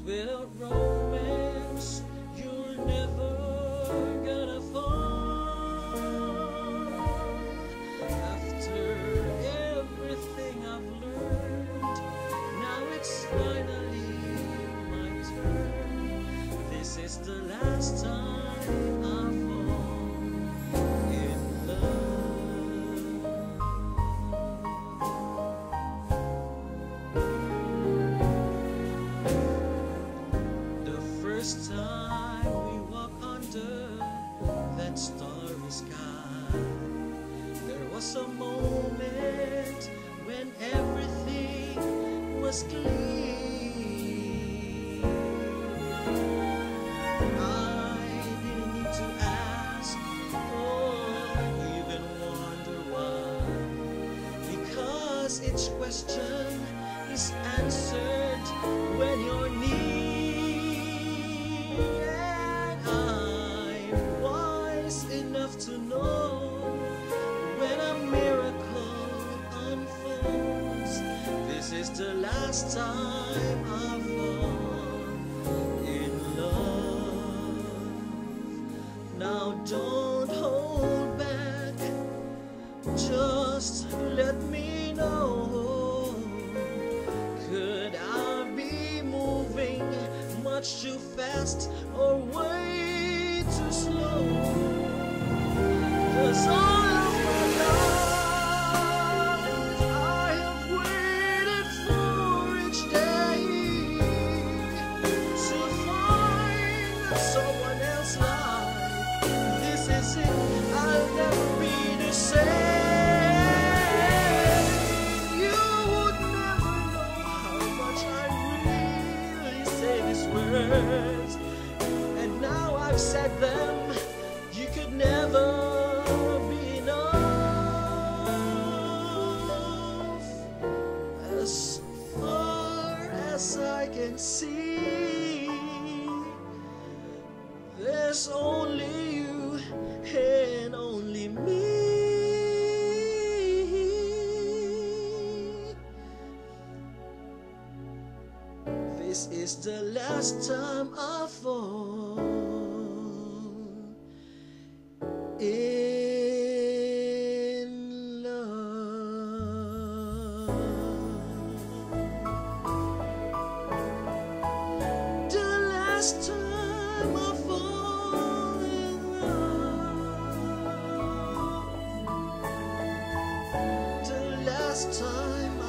With will romance was clear. I didn't need to ask or even wonder why, because each question is answered when you're near. This is the last time I fall in love. Now don't hold back, just let me know. Could I be moving much too fast or way too slow? Cause all and now I've said them. You could never be enough. As far as I can see, there's only This is the last time I fall in love. The last time I fall in love. The last time